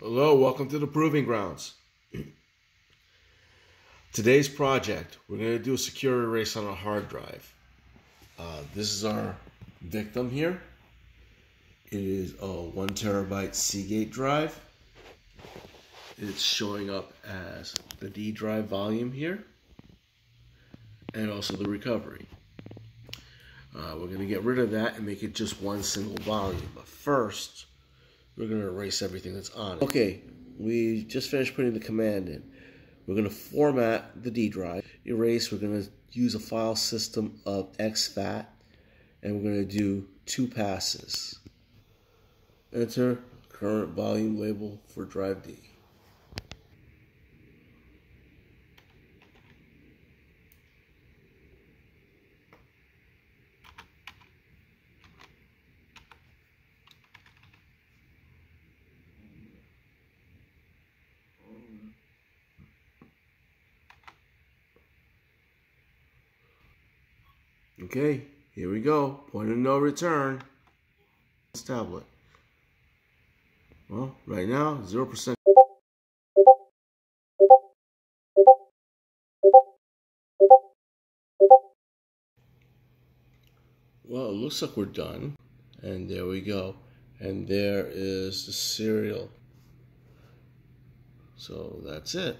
Hello, welcome to the Proving Grounds. Today's project, we're going to do a secure erase on a hard drive. Uh, this is our victim here. It is a one terabyte Seagate drive. It's showing up as the D drive volume here and also the recovery. Uh, we're going to get rid of that and make it just one single volume. But first, we're going to erase everything that's on it. Okay, we just finished putting the command in. We're going to format the D drive. Erase, we're going to use a file system of exFAT, and we're going to do two passes. Enter current volume label for drive D. Okay, here we go. Point of no return. This tablet. Well, right now, 0%. Well, it looks like we're done. And there we go. And there is the serial. So that's it.